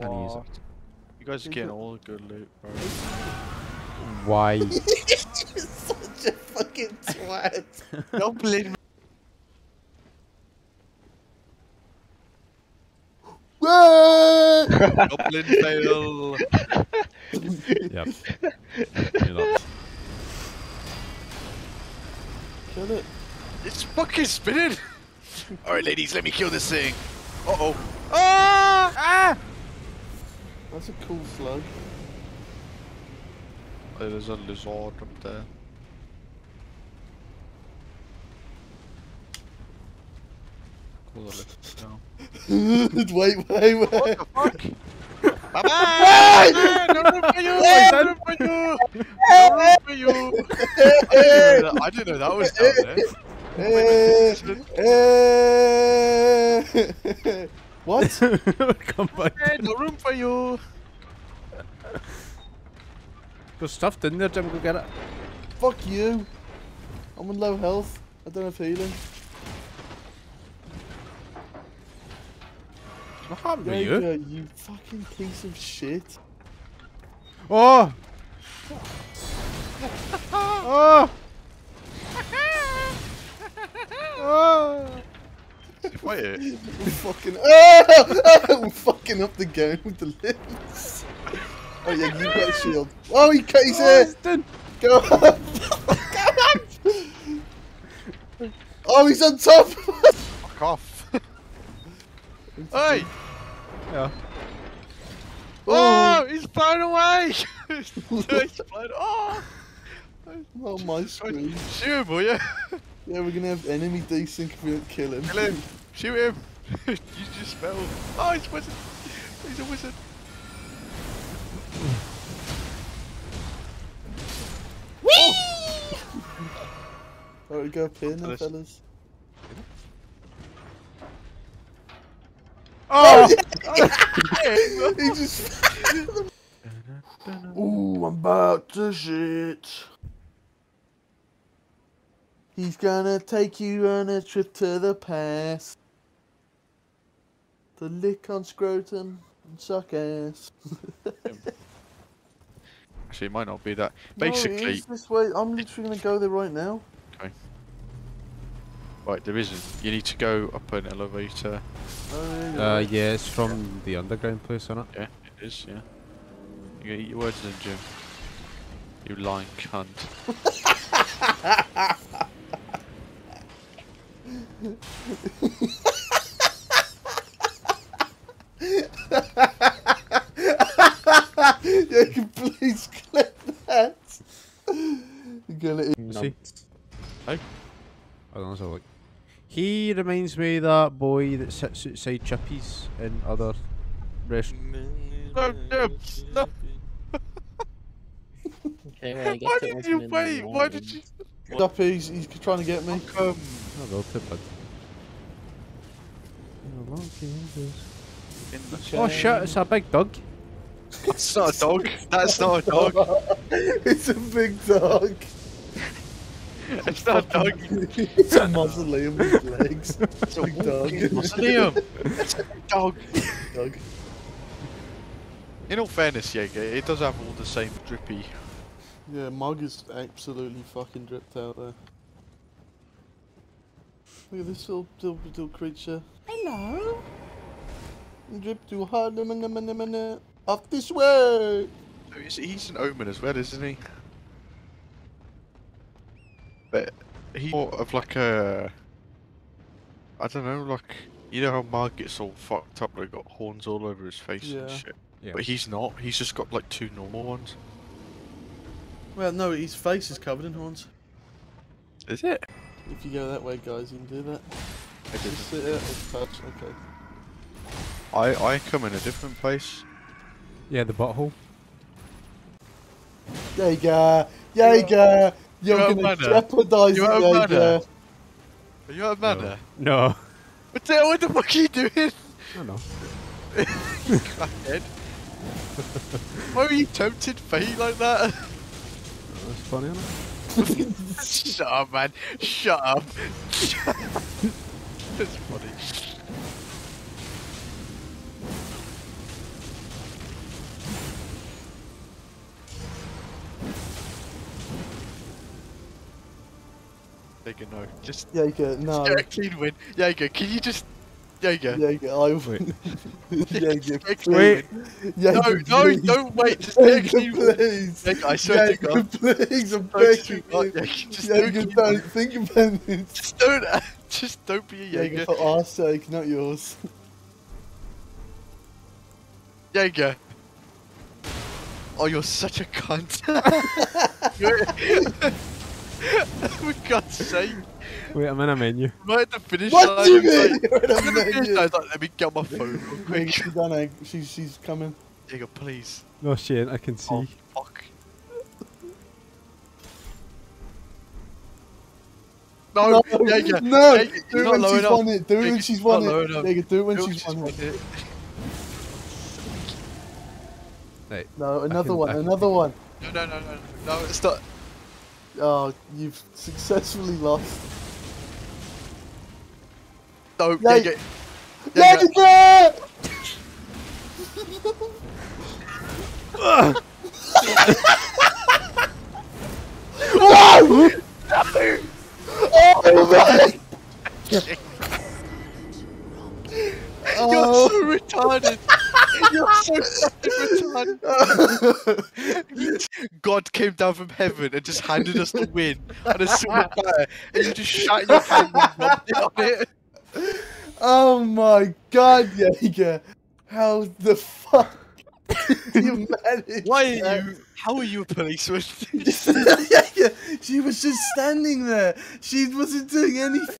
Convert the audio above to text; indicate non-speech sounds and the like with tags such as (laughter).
Can't use What? You guys are getting all the good loot, bro. Why? (laughs) You're such a fucking twat. Goblin. Whoa! Goblin fail. (laughs) yep. You're not. Kill it. It's fucking spinning. All right, ladies, let me kill this thing. Uh oh. Ah! Ah! That's a cool slug. Oh, there's a lizard up there. Cool, the lizard down. wait, wait, wait. What the fuck? Bye bye! No room for you! No room for you! No room for you! I didn't know that, I didn't know that was down there. What? (laughs) Come back. Hey, no room for you! There's stuff in there, Jim. Go get it. Fuck you. I'm on low health. I don't have healing. What happened to you? go, you fucking piece of shit. Oh! (laughs) oh! (laughs) oh! Wait, I'm uh, (laughs) fucking. Ah! (laughs) Oh! I'm fucking up the game with the limbs. Oh yeah, you got a shield. Oh, he cut his hair. Oh, Austin! Go up. Go up. Oh, he's on top. fuck off. (laughs) hey! Yeah. Oh. oh, he's blown away! he's blown. Oh! Oh my screen. Shoot him, will you? Yeah, we're gonna have enemy desync if we don't kill him. Kill him! Shoot him! (laughs) you just spell. Oh, he's a wizard! He's a wizard! Alright, we go up here now, Let's- fellas. Oh! oh (laughs) he just. (laughs) Ooh, I'm about to shit. He's gonna take you on a trip to the past. The lick on scrotum and suck ass. (laughs) Actually, it might not be that. No, it Basically, this way. I'm literally gonna go there right now. Okay. Right, there isn't. You need to go up an elevator. Oh, yeah, Uh, yeah, it's from the underground place, isn't it? Yeah, it is, yeah. You gotta eat your words then, Jim. You lying cunt. (laughs) yeah, can please clip that. You're gonna eat. See? Hey? I don't know, so like. He reminds me of that boy that sits outside Chippies in other restaurants. No, Jim! No! Okay, well, Why did you wait? Why did you. Stop, he's, he's trying to get me. Um, Oh, well, too bad. in Oh shit, it's a big dog. That's not a dog. That's not a dog. (laughs) it's a big dog. It's not a dog. it's a mausoleum with legs. It's a Big dog. walking mausoleum. It's a big dog. dog. In all fairness, Jaeger, it does have all the same drippy. Yeah, Mohg is absolutely fucking dripped out there. Look at this little, little, little creature. Hello. Drip too hard. na- na- na- na- na- na. Off this way. Oh, he's, he's an omen as well, isn't he? But he's more of like a. I don't know, like you know how Mark gets all fucked up, like got horns all over his face and shit. Yeah. But he's not. He's just got like two normal ones. Well, no, his face is covered in horns. Is it? If you go that way, guys, you can do that. I didn't. Just sit there and touch. Okay. I I come in a different place. Yeah, the butthole. Jaeger, Jaeger, you're you're gonna manner. jeopardize You it, have Jaeger. manner. Are you out of manner? No. What the, what the fuck are you doing? I don't know. (laughs) Crackhead. Why were you tempted fate like that? (laughs) That's funny, isn't? Shut up, man. Shut up. (laughs) That's funny. Take a no. Just yeah, you no. Just clean win. Yeah, you can. Can you just Jaeger. Jaeger, I win. Jaeger, Get a Wait. win. Jaeger, (laughs) No, no, please. don't wait. Just get a Jaeger, clean please. Jaeger, I swear to Jaeger, God. please, I'm begging you. Jaeger, just do a Jaeger, clean don't think about this. Just don't. Uh, just don't be a Jaeger, Jaeger. for our sake, not yours. Jaeger. Oh, you're such a cunt. (laughs) (laughs) You're- (laughs) For God's sake. Wait, I'm in a menu. Right at the finish What line. do you mean? like- You're in a at finish menu. I was like, let me get my phone real quick. she's done it. She's, she's coming. Jaeger, please. No, Shane, I can see. Oh, fuck. No, Jaeger. no, Jaeger, do it when she's won it. Do it when she's won it. enough. Do it when she's won it. it. Right. No, another can- one, another one. No, no, no, no, no, it's not. Oh, you've successfully lost. No, Yay. Jaeger. Jaeger! Jaeger. Whoa! Oh my! Retarded. You're so retarded. (laughs) (laughs) God came down from heaven and just handed us the win on a silver platter, and you just shut your hand and rubbed it on it. oh my god, Jaeger! How the fuck did you manage? Why are you? How are you a policeman? (laughs) yeah, yeah, she was just standing there. She wasn't doing anything.